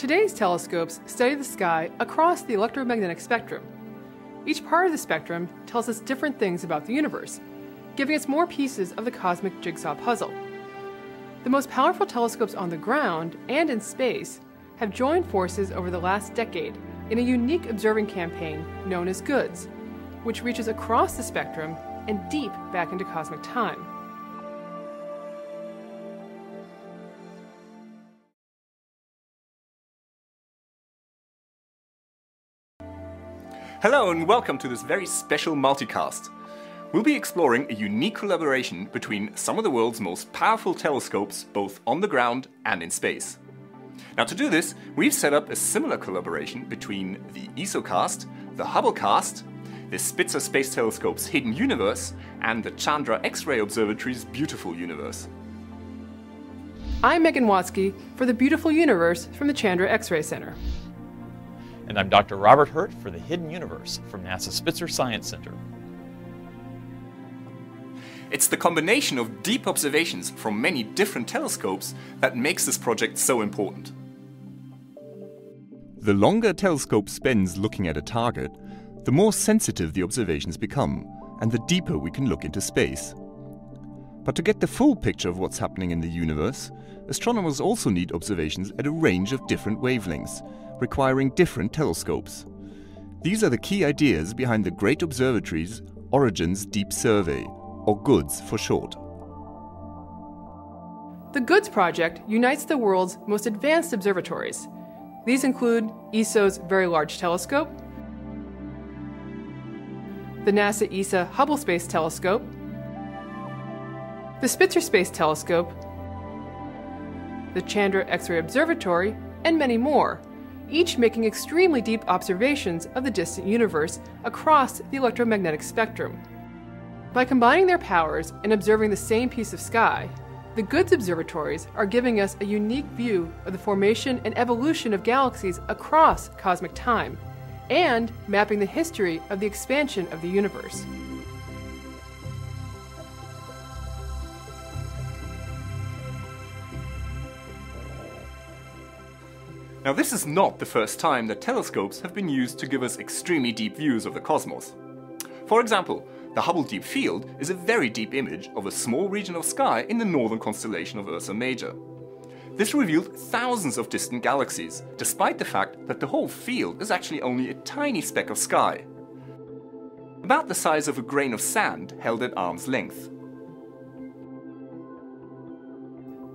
Today's telescopes study the sky across the electromagnetic spectrum. Each part of the spectrum tells us different things about the universe, giving us more pieces of the cosmic jigsaw puzzle. The most powerful telescopes on the ground and in space have joined forces over the last decade in a unique observing campaign known as GOODS, which reaches across the spectrum and deep back into cosmic time. Hello and welcome to this very special multicast. We'll be exploring a unique collaboration between some of the world's most powerful telescopes, both on the ground and in space. Now to do this, we've set up a similar collaboration between the ESOcast, the Hubblecast, the Spitzer Space Telescope's Hidden Universe, and the Chandra X-ray Observatory's Beautiful Universe. I'm Megan Watzke for the Beautiful Universe from the Chandra X-ray Center. And I'm Dr. Robert Hurt for the Hidden Universe from NASA Spitzer Science Center. It's the combination of deep observations from many different telescopes that makes this project so important. The longer a telescope spends looking at a target, the more sensitive the observations become, and the deeper we can look into space. But to get the full picture of what's happening in the universe, astronomers also need observations at a range of different wavelengths, requiring different telescopes. These are the key ideas behind the Great Observatory's Origins Deep Survey, or GOODS for short. The GOODS project unites the world's most advanced observatories. These include ESO's Very Large Telescope, the NASA ESA Hubble Space Telescope, the Spitzer Space Telescope, the Chandra X-ray Observatory, and many more, each making extremely deep observations of the distant universe across the electromagnetic spectrum. By combining their powers and observing the same piece of sky, the GOODS observatories are giving us a unique view of the formation and evolution of galaxies across cosmic time, and mapping the history of the expansion of the universe. Now this is not the first time that telescopes have been used to give us extremely deep views of the cosmos. For example, the Hubble Deep Field is a very deep image of a small region of sky in the northern constellation of Ursa Major. This revealed thousands of distant galaxies, despite the fact that the whole field is actually only a tiny speck of sky. About the size of a grain of sand held at arm's length.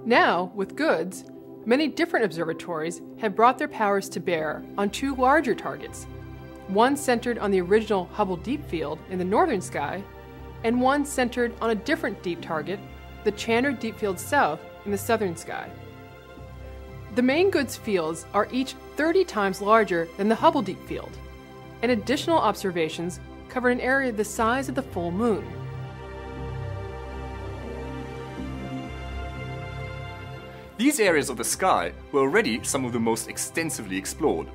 Now, with GOODS, Many different observatories have brought their powers to bear on two larger targets, one centered on the original Hubble Deep Field in the northern sky, and one centered on a different deep target, the Chandra Deep Field South in the southern sky. The main GOODS fields are each 30 times larger than the Hubble Deep Field, and additional observations cover an area the size of the full moon. These areas of the sky were already some of the most extensively explored.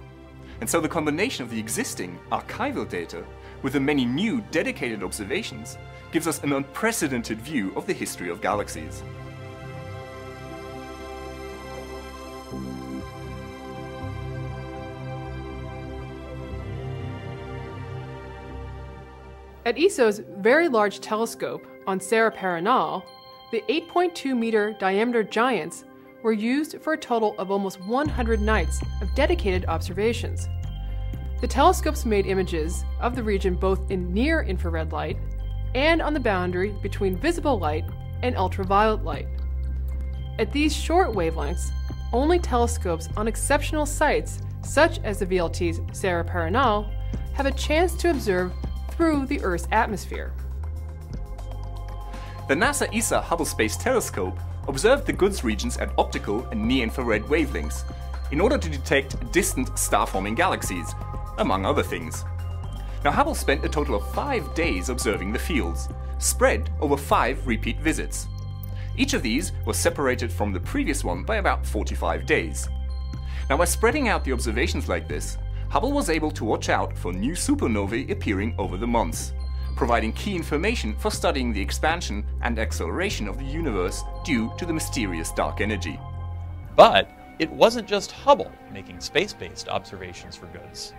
And so the combination of the existing archival data with the many new dedicated observations gives us an unprecedented view of the history of galaxies. At ESO's Very Large Telescope on Cerro Paranal, the 8.2 meter diameter giants were used for a total of almost 100 nights of dedicated observations. The telescopes made images of the region both in near infrared light and on the boundary between visible light and ultraviolet light. At these short wavelengths, only telescopes on exceptional sites, such as the VLT's Cerro Paranal, have a chance to observe through the Earth's atmosphere. The NASA ESA Hubble Space Telescope observed the GOODS regions at optical and near-infrared wavelengths in order to detect distant star-forming galaxies, among other things. Now Hubble spent a total of five days observing the fields, spread over five repeat visits. Each of these was separated from the previous one by about 45 days. Now by spreading out the observations like this, Hubble was able to watch out for new supernovae appearing over the months providing key information for studying the expansion and acceleration of the universe due to the mysterious dark energy. But it wasn't just Hubble making space based observations for GOODS.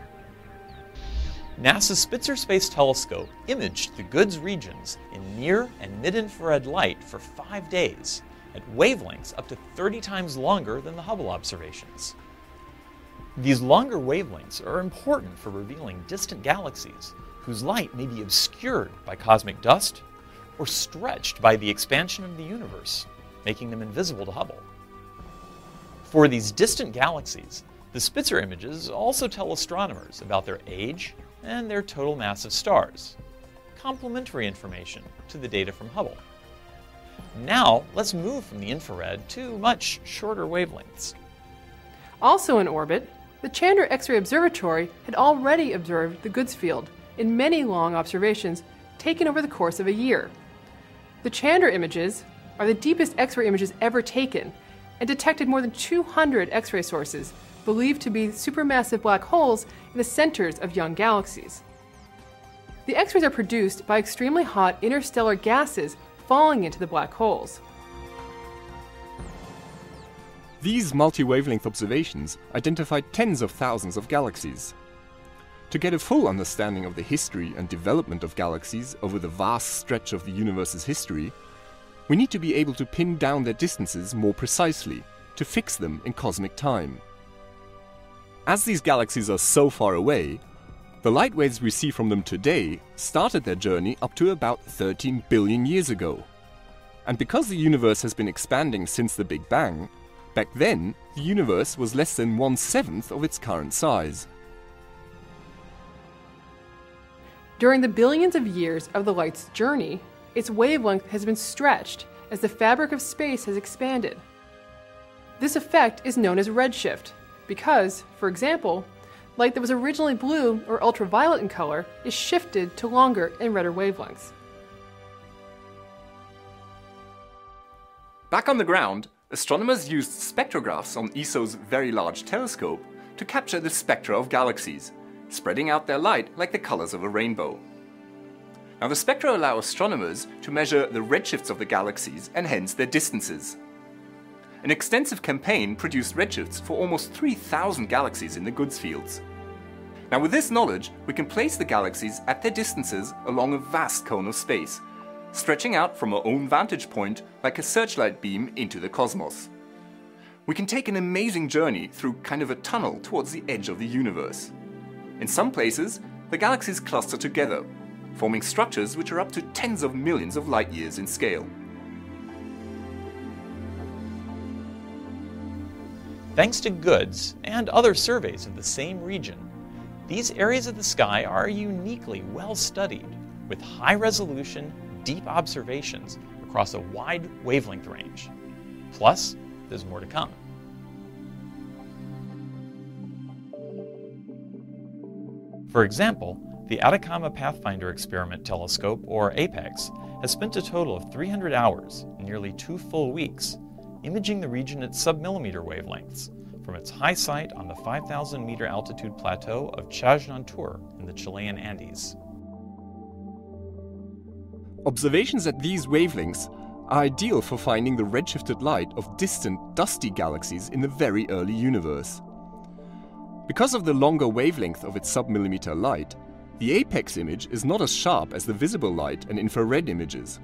NASA's Spitzer Space Telescope imaged the GOODS regions in near and mid infrared light for five days at wavelengths up to 30 times longer than the Hubble observations. These longer wavelengths are important for revealing distant galaxies whose light may be obscured by cosmic dust or stretched by the expansion of the universe, making them invisible to Hubble. For these distant galaxies, the Spitzer images also tell astronomers about their age and their total mass of stars, complementary information to the data from Hubble. Now, let's move from the infrared to much shorter wavelengths. Also in orbit, the Chandra X-ray Observatory had already observed the Goods field in many long observations taken over the course of a year. The Chandra images are the deepest X-ray images ever taken and detected more than 200 X-ray sources believed to be supermassive black holes in the centers of young galaxies. The X-rays are produced by extremely hot interstellar gases falling into the black holes. These multi-wavelength observations identified tens of thousands of galaxies. To get a full understanding of the history and development of galaxies over the vast stretch of the universe's history, we need to be able to pin down their distances more precisely, to fix them in cosmic time. As these galaxies are so far away, the light waves we see from them today started their journey up to about 13 billion years ago. And because the universe has been expanding since the Big Bang, back then the universe was less than one seventh of its current size. During the billions of years of the light's journey, its wavelength has been stretched as the fabric of space has expanded. This effect is known as redshift because, for example, light that was originally blue or ultraviolet in color is shifted to longer and redder wavelengths. Back on the ground, astronomers used spectrographs on ESO's Very Large Telescope to capture the spectra of galaxies, spreading out their light like the colors of a rainbow. Now the spectra allow astronomers to measure the redshifts of the galaxies and hence their distances. An extensive campaign produced redshifts for almost 3,000 galaxies in the Goods fields. Now with this knowledge, we can place the galaxies at their distances along a vast cone of space, stretching out from our own vantage point like a searchlight beam into the cosmos. We can take an amazing journey through kind of a tunnel towards the edge of the universe. In some places, the galaxies cluster together, forming structures which are up to tens of millions of light years in scale. Thanks to GOODS and other surveys of the same region, these areas of the sky are uniquely well studied, with high resolution, deep observations across a wide wavelength range. Plus, there's more to come. For example, the Atacama Pathfinder Experiment Telescope, or APEX, has spent a total of 300 hours, nearly two full weeks, imaging the region at submillimeter wavelengths, from its high site on the 5,000 meter altitude plateau of Chajnantor in the Chilean Andes. Observations at these wavelengths are ideal for finding the redshifted light of distant, dusty galaxies in the very early universe. Because of the longer wavelength of its submillimeter light, the apex image is not as sharp as the visible light and infrared images.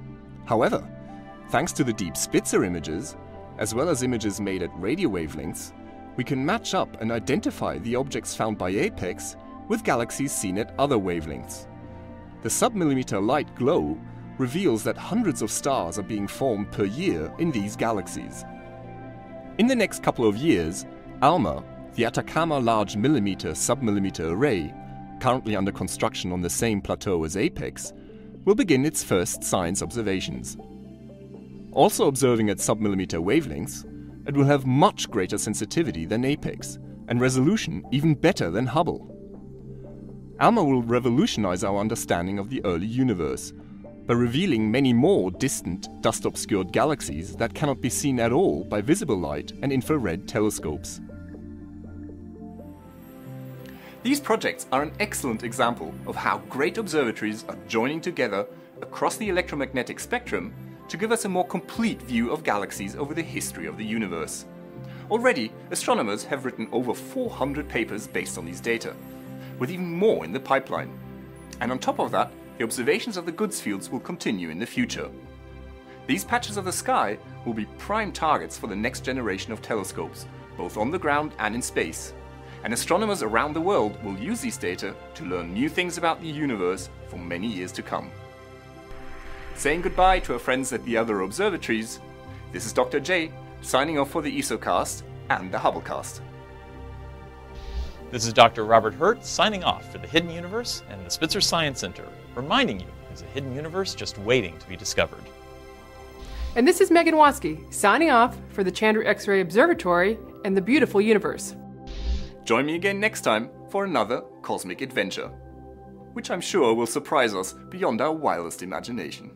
However, thanks to the deep Spitzer images, as well as images made at radio wavelengths, we can match up and identify the objects found by APEX with galaxies seen at other wavelengths. The submillimeter light glow reveals that hundreds of stars are being formed per year in these galaxies. In the next couple of years, ALMA, the Atacama Large Millimeter Submillimeter Array, currently under construction on the same plateau as APEX, will begin its first science observations. Also observing at submillimeter wavelengths, it will have much greater sensitivity than APEX, and resolution even better than Hubble. ALMA will revolutionize our understanding of the early universe by revealing many more distant, dust obscured galaxies that cannot be seen at all by visible light and infrared telescopes. These projects are an excellent example of how great observatories are joining together across the electromagnetic spectrum to give us a more complete view of galaxies over the history of the universe. Already, astronomers have written over 400 papers based on these data, with even more in the pipeline. And on top of that, the observations of the goods fields will continue in the future. These patches of the sky will be prime targets for the next generation of telescopes, both on the ground and in space. And astronomers around the world will use these data to learn new things about the universe for many years to come. Saying goodbye to our friends at the other observatories, this is Dr. J, signing off for the ESOcast and the Hubblecast. This is Dr. Robert Hurt signing off for the Hidden Universe and the Spitzer Science Center, reminding you there's a hidden universe just waiting to be discovered. And this is Megan Watzke, signing off for the Chandra X ray Observatory and the beautiful universe. Join me again next time for another cosmic adventure, which I'm sure will surprise us beyond our wildest imagination.